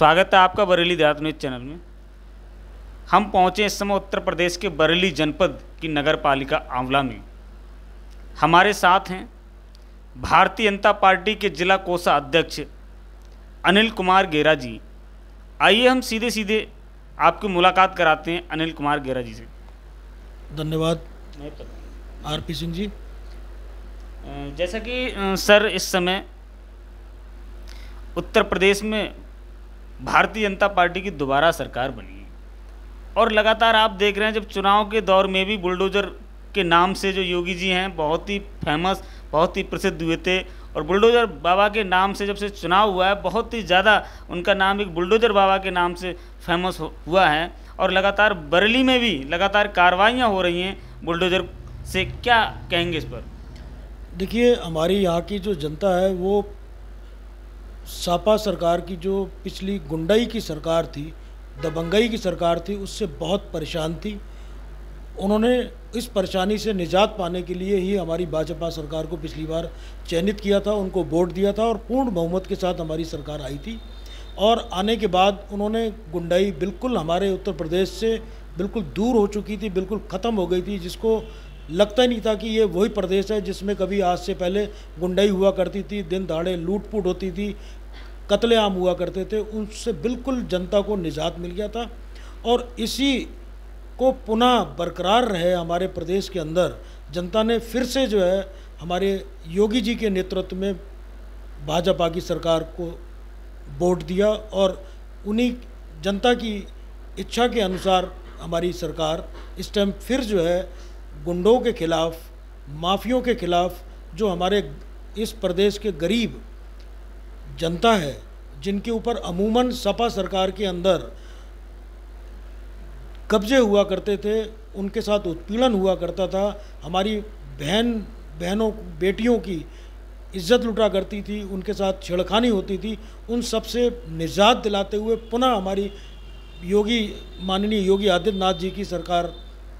स्वागत है आपका बरेली देहात न्यूज़ चैनल में। हम पहुँचे इस समय उत्तर प्रदेश के बरेली जनपद की नगर पालिका आंवला में। हमारे साथ हैं भारतीय जनता पार्टी के जिला कोषा अध्यक्ष अनिल कुमार गेरा जी। आइए हम सीधे सीधे आपकी मुलाकात कराते हैं अनिल कुमार गेरा जी से। धन्यवाद। पता आर पी सिंह जी। जैसा कि सर इस समय उत्तर प्रदेश में भारतीय जनता पार्टी की दोबारा सरकार बनी और लगातार आप देख रहे हैं, जब चुनाव के दौर में भी बुलडोज़र के नाम से जो योगी जी हैं, बहुत ही फ़ेमस बहुत ही प्रसिद्ध हुए थे। और बुलडोज़र बाबा के नाम से जब से चुनाव हुआ है, बहुत ही ज़्यादा उनका नाम एक बुलडोज़र बाबा के नाम से फ़ेमस हुआ है। और लगातार बरेली में भी लगातार कार्रवाइयाँ हो रही हैं बुलडोज़र से। क्या कहेंगे इस पर? देखिए, हमारी यहाँ की जो जनता है, वो सापा सरकार की जो पिछली गुंडई की सरकार थी, दबंगई की सरकार थी, उससे बहुत परेशान थी। उन्होंने इस परेशानी से निजात पाने के लिए ही हमारी भाजपा सरकार को पिछली बार चयनित किया था, उनको वोट दिया था और पूर्ण बहुमत के साथ हमारी सरकार आई थी। और आने के बाद उन्होंने गुंडाई बिल्कुल हमारे उत्तर प्रदेश से बिल्कुल दूर हो चुकी थी, बिल्कुल ख़त्म हो गई थी, जिसको लगता ही नहीं था कि ये वही प्रदेश है जिसमें कभी आज से पहले गुंडाई हुआ करती थी, दिन दहाड़े लूट होती थी कत्लेआम हुआ करते थे, उनसे बिल्कुल जनता को निजात मिल गया था। और इसी को पुनः बरकरार रहे हमारे प्रदेश के अंदर, जनता ने फिर से जो है, हमारे योगी जी के नेतृत्व में भाजपा की सरकार को वोट दिया और उन्हीं जनता की इच्छा के अनुसार हमारी सरकार इस टाइम फिर जो है, गुंडों के खिलाफ, माफियों के खिलाफ, जो हमारे इस प्रदेश के गरीब जनता है, जिनके ऊपर अमूमन सपा सरकार के अंदर कब्जे हुआ करते थे, उनके साथ उत्पीड़न हुआ करता था, हमारी बहन, बहनों, बेटियों की इज़्ज़त लुटा करती थी, उनके साथ छेड़खानी होती थी, उन सबसे निजात दिलाते हुए पुनः हमारी योगी, माननीय योगी आदित्यनाथ जी की सरकार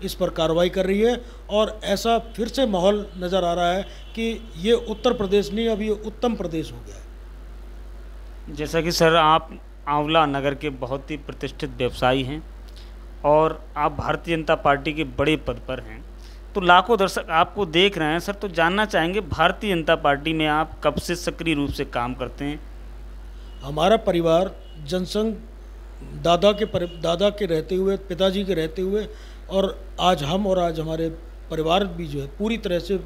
इस पर कार्रवाई कर रही है और ऐसा फिर से माहौल नज़र आ रहा है कि ये उत्तर प्रदेश नहीं, अब ये उत्तम प्रदेश हो गया है। जैसा कि सर, आप आंवला नगर के बहुत ही प्रतिष्ठित व्यवसायी हैं और आप भारतीय जनता पार्टी के बड़े पद पर हैं। तो लाखों दर्शक आपको देख रहे हैं सर तो जानना चाहेंगे भारतीय जनता पार्टी में आप कब से सक्रिय रूप से काम करते हैं? हमारा परिवार जनसंघ दादा के परि, दादा के रहते हुए, पिताजी के रहते हुए और आज हम और आज हमारे परिवार भी जो है पूरी तरह से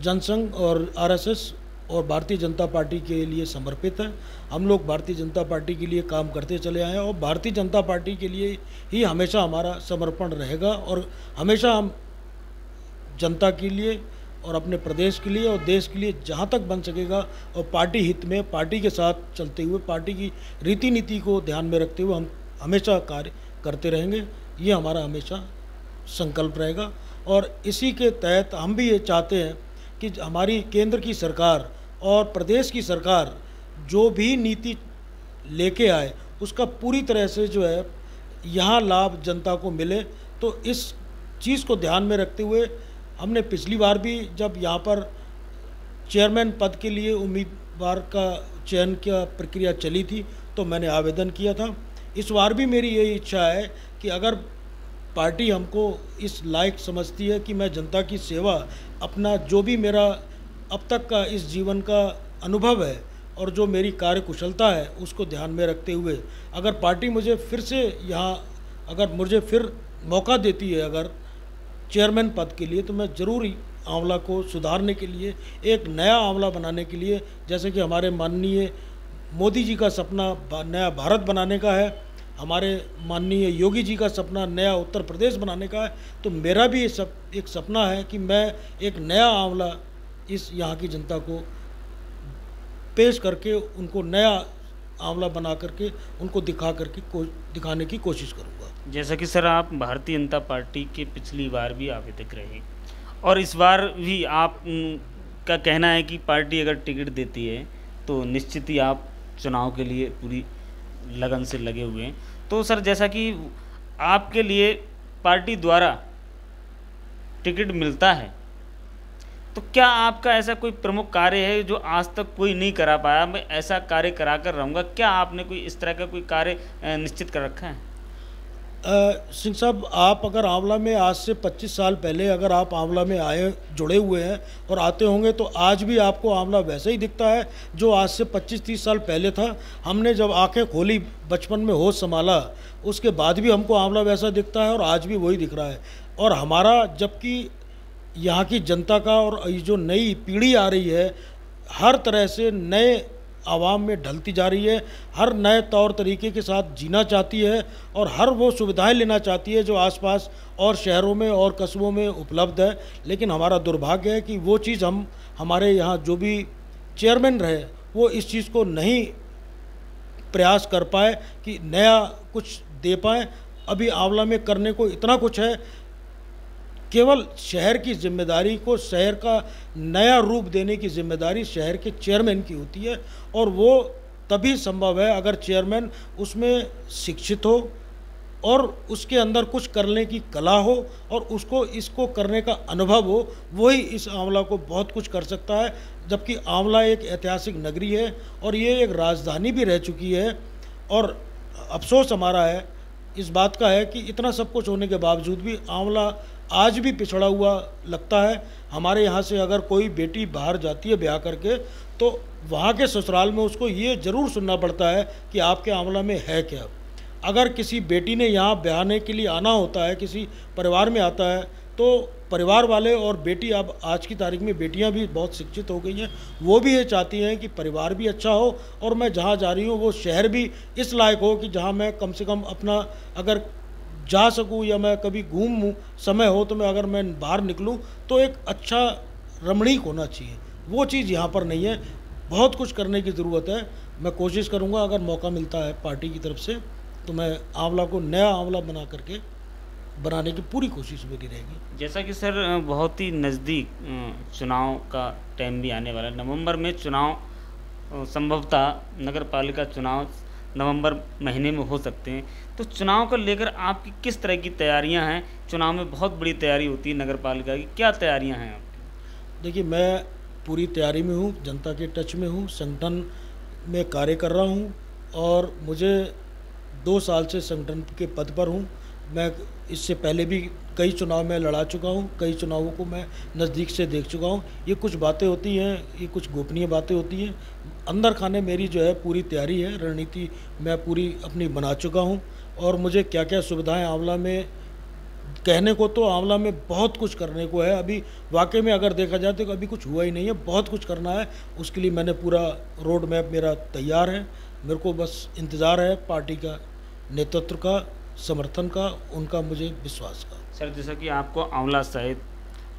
जनसंघ और आरएसएस और भारतीय जनता पार्टी के लिए समर्पित हैं। हम लोग भारतीय जनता पार्टी के लिए काम करते चले आए हैं और भारतीय जनता पार्टी के लिए ही हमेशा हमारा समर्पण रहेगा और हमेशा हम जनता के लिए और अपने प्रदेश के लिए और देश के लिए जहाँ तक बन सकेगा और पार्टी हित में, पार्टी के साथ चलते हुए, पार्टी की रीति नीति को ध्यान में रखते हुए हम हमेशा कार्य करते रहेंगे। ये हमारा हमेशा संकल्प रहेगा। और इसी के तहत हम भी ये चाहते हैं कि हमारी केंद्र की सरकार और प्रदेश की सरकार जो भी नीति लेके आए, उसका पूरी तरह से जो है, यहाँ लाभ जनता को मिले। तो इस चीज़ को ध्यान में रखते हुए हमने पिछली बार भी जब यहाँ पर चेयरमैन पद के लिए उम्मीदवार का चयन का प्रक्रिया चली थी तो मैंने आवेदन किया था। इस बार भी मेरी यही इच्छा है कि अगर पार्टी हमको इस लायक समझती है कि मैं जनता की सेवा अपना जो भी मेरा अब तक का इस जीवन का अनुभव है और जो मेरी कार्य कुशलता है, उसको ध्यान में रखते हुए, अगर पार्टी मुझे फिर से यहाँ, अगर मुझे फिर मौका देती है, अगर चेयरमैन पद के लिए तो मैं ज़रूर आंवला को सुधारने के लिए, एक नया आंवला बनाने के लिए, जैसे कि हमारे माननीय मोदी जी का सपना नया भारत बनाने का है, हमारे माननीय योगी जी का सपना नया उत्तर प्रदेश बनाने का है तो मेरा भी ये एक सपना है कि मैं एक नया आंवला इस यहाँ की जनता को पेश करके उनको नया आंवला बना करके उनको दिखा करके को, दिखाने की कोशिश करूँगा। जैसा कि सर आप भारतीय जनता पार्टी के पिछली बार भी आवेदक रहे और इस बार भी आप का कहना है कि पार्टी अगर टिकट देती है तो निश्चित ही आप चुनाव के लिए पूरी लगन से लगे हुए हैं। तो सर जैसा कि आपके लिए पार्टी द्वारा टिकट मिलता है तो क्या आपका ऐसा कोई प्रमुख कार्य है जो आज तक कोई नहीं करा पाया? मैं ऐसा कार्य करा कर रहूँगा। क्या आपने कोई इस तरह का कोई कार्य निश्चित कर रखा है? सिंह साहब, आप अगर आंवला में आज से 25 साल पहले अगर आप आंवला में आए, जुड़े हुए हैं और आते होंगे तो आज भी आपको आंवला वैसे ही दिखता है जो आज से 25-30 साल पहले था। हमने जब आँखें खोली, बचपन में होश संभाला, उसके बाद भी हमको आंवला वैसा दिखता है और आज भी वही दिख रहा है। और हमारा जबकि यहाँ की जनता का और जो नई पीढ़ी आ रही है, हर तरह से नए आवाम में ढलती जा रही है, हर नए तौर तरीके के साथ जीना चाहती है और हर वो सुविधाएँ लेना चाहती है जो आसपास और शहरों में और कस्बों में उपलब्ध है। लेकिन हमारा दुर्भाग्य है कि वो चीज़ हम, हमारे यहाँ जो भी चेयरमैन रहे, वो इस चीज़ को नहीं प्रयास कर पाए कि नया कुछ दे पाएँ। अभी आंवला में करने को इतना कुछ है केवल शहर की ज़िम्मेदारी को शहर का नया रूप देने की ज़िम्मेदारी शहर के चेयरमैन की होती है और वो तभी संभव है अगर चेयरमैन उसमें शिक्षित हो और उसके अंदर कुछ करने की कला हो और उसको, इसको करने का अनुभव हो, वही इस आंवला को बहुत कुछ कर सकता है। जबकि आंवला एक ऐतिहासिक नगरी है और ये एक राजधानी भी रह चुकी है और अफसोस हमारा है, इस बात का है कि इतना सब कुछ होने के बावजूद भी आंवला आज भी पिछड़ा हुआ लगता है। हमारे यहाँ से अगर कोई बेटी बाहर जाती है ब्याह करके तो वहाँ के ससुराल में उसको ये ज़रूर सुनना पड़ता है कि आपके आंवला में है क्या। अगर किसी बेटी ने यहाँ ब्याहने के लिए आना होता है, किसी परिवार में आता है तो परिवार वाले और बेटी, अब आज की तारीख में बेटियाँ भी बहुत शिक्षित हो गई हैं। वो भी ये चाहती हैं कि परिवार भी अच्छा हो और मैं जहाँ जा रही हूँ, वो शहर भी इस लायक हो कि जहाँ मैं कम से कम अपना अगर जा सकूँ या मैं कभी घूमूँ समय हो तो मैं अगर मैं बाहर निकलूँ तो एक अच्छा रमणीक होना चाहिए। वो चीज़ यहाँ पर नहीं है। बहुत कुछ करने की ज़रूरत है। मैं कोशिश करूँगा, अगर मौका मिलता है पार्टी की तरफ़ से तो मैं आंवला को नया आंवला बना करके बनाने की पूरी कोशिश मेरी रहेगी। जैसा कि सर, बहुत ही नज़दीक चुनाव का टाइम भी आने वाला है। नवंबर में चुनाव संभवतः नगर पालिका चुनाव नवंबर महीने में हो सकते हैं। तो चुनाव को लेकर आपकी किस तरह की तैयारियाँ हैं? चुनाव में बहुत बड़ी तैयारी होती है नगर पालिका की। क्या तैयारियाँ हैं आपकी? देखिए, मैं पूरी तैयारी में हूँ, जनता के टच में हूँ, संगठन में कार्य कर रहा हूँ और मुझे दो साल से संगठन के पद पर हूँ। मैं इससे पहले भी कई चुनाव में लड़ा चुका हूँ, कई चुनावों को मैं नज़दीक से देख चुका हूँ। ये कुछ बातें होती हैं, ये कुछ गोपनीय बातें होती हैं। अंदर खाने मेरी जो है पूरी तैयारी है, रणनीति मैं पूरी अपनी बना चुका हूँ और मुझे क्या क्या सुविधाएँ आंवला में, कहने को तो आंवला में बहुत कुछ करने को है। अभी वाकई में अगर देखा जाए तो अभी कुछ हुआ ही नहीं है, बहुत कुछ करना है। उसके लिए मैंने पूरा रोड मैप मेरा तैयार है। मेरे को बस इंतज़ार है पार्टी का, नेतृत्व का, समर्थन का, उनका मुझे विश्वास का। सर, जैसा कि आपको आंवला सहित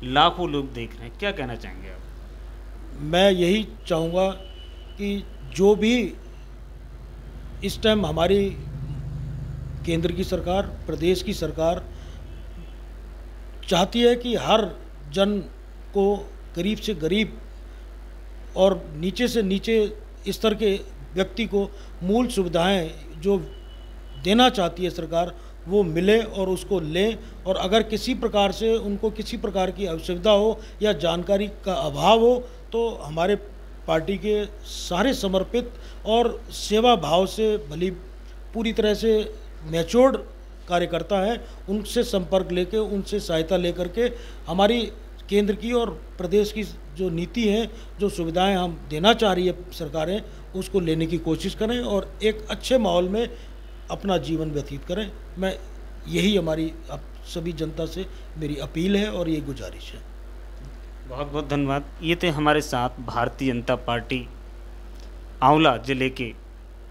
लाखों लोग देख रहे हैं, क्या कहना चाहेंगे आप? मैं यही चाहूँगा कि जो भी इस टाइम हमारी केंद्र की सरकार, प्रदेश की सरकार चाहती है कि हर जन को गरीब से गरीब और नीचे से नीचे स्तर के व्यक्ति को मूल सुविधाएँ जो देना चाहती है सरकार वो मिले और उसको लें। और अगर किसी प्रकार से उनको किसी प्रकार की असुविधा हो या जानकारी का अभाव हो तो हमारे पार्टी के सारे समर्पित और सेवा भाव से भली पूरी तरह से मैच्योर्ड कार्यकर्ता है, उनसे संपर्क लेके, उनसे सहायता लेकर के हमारी केंद्र की और प्रदेश की जो नीति है, जो सुविधाएँ हम देना चाह रही है सरकारें, उसको लेने की कोशिश करें और एक अच्छे माहौल में अपना जीवन व्यतीत करें। मैं यही हमारी, आप सभी जनता से मेरी अपील है और ये गुजारिश है। बहुत बहुत धन्यवाद। ये थे हमारे साथ भारतीय जनता पार्टी, आंवला ज़िले के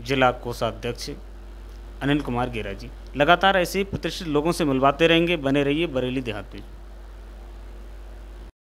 जिला कोषाध्यक्ष अनिल कुमार गेरा जी। लगातार ऐसे ही प्रतिष्ठित लोगों से मिलवाते रहेंगे। बने रहिए बरेली देहात में।